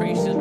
increases